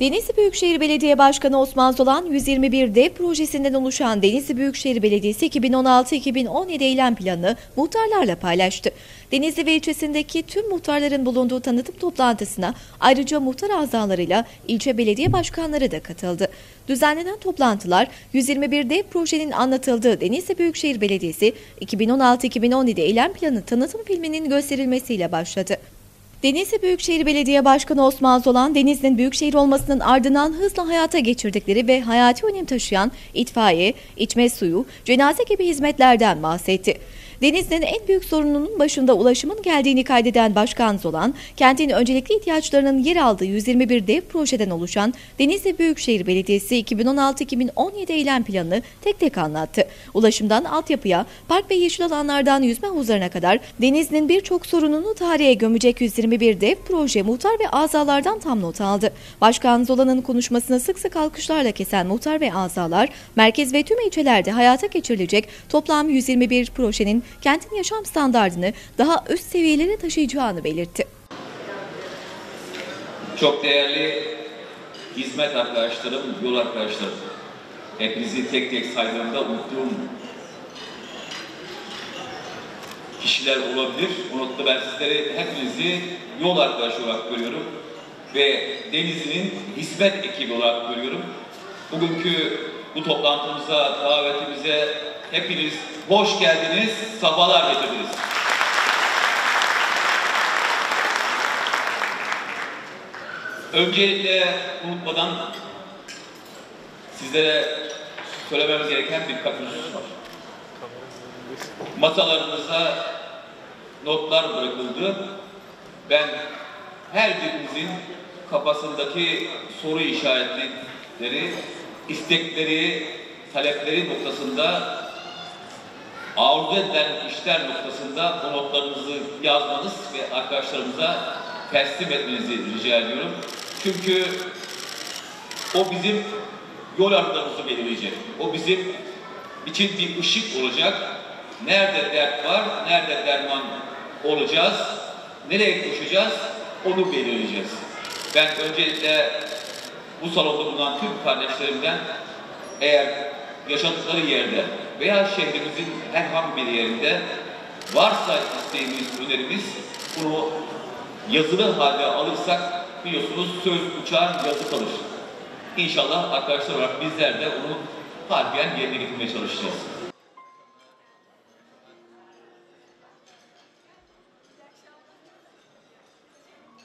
Denizli Büyükşehir Belediye Başkanı Osman Zolan 121 dev projesinden oluşan Denizli Büyükşehir Belediyesi 2016-2017 eylem planını muhtarlarla paylaştı. Denizli ve ilçesindeki tüm muhtarların bulunduğu tanıtım toplantısına ayrıca muhtar azalarıyla ilçe belediye başkanları da katıldı. Düzenlenen toplantılar 121 dev projenin anlatıldığı Denizli Büyükşehir Belediyesi 2016-2017 eylem planı tanıtım filminin gösterilmesiyle başladı. Denizli Büyükşehir Belediye Başkanı Osman Zolan, Denizli'nin büyükşehir olmasının ardından hızla hayata geçirdikleri ve hayati önem taşıyan itfaiye, içme suyu, cenaze gibi hizmetlerden bahsetti. Denizli'nin en büyük sorununun başında ulaşımın geldiğini kaydeden Başkan Zolan, kentin öncelikli ihtiyaçlarının yer aldığı 121 dev projeden oluşan Denizli Büyükşehir Belediyesi 2016-2017 eylem planını tek tek anlattı. Ulaşımdan altyapıya, park ve yeşil alanlardan yüzme havuzlarına kadar Denizli'nin birçok sorununu tarihe gömecek 121 dev proje muhtar ve azalardan tam not aldı. Başkan Zolan'ın konuşmasını sık sık alkışlarla kesen muhtar ve azalar, merkez ve tüm ilçelerde hayata geçirilecek toplam 121 projenin kentin yaşam standartını daha üst seviyelere taşıyacağını belirtti. Çok değerli hizmet arkadaşlarım, yol arkadaşlarım. Hepinizi tek tek saydığımda unuttuğum kişiler olabilir. Unuttu ben sizleri hepinizi yol arkadaşı olarak görüyorum. Ve Denizli'nin hizmet ekibi olarak görüyorum. Bugünkü bu toplantımıza, davetimize hepiniz hoş geldiniz, sabahlar getirdiniz. Öncelikle unutmadan sizlere söylememiz gereken birkaç husus var. Masalarınıza notlar bırakıldı. Ben her birinizin kafasındaki soru işaretleri, istekleri, talepleri noktasında arzu edilen işler noktasında bu notlarınızı yazmanız ve arkadaşlarımıza teslim etmenizi rica ediyorum. Çünkü o bizim yol haritamızı belirleyecek. O bizim için bir ışık olacak. Nerede dert var, nerede derman olacağız, nereye koşacağız onu belirleyeceğiz. Ben öncelikle bu salonda bulunan tüm kardeşlerimden eğer yaşadıkları yerde veya şehrimizin herhangi bir yerinde varsa isteğimiz, önerimiz bunu yazılı halde alırsak biliyorsunuz söz uçar, yazı kalır. İnşallah arkadaşlar olarak bizler de onu harfiyen yerine getirmeye çalışacağız.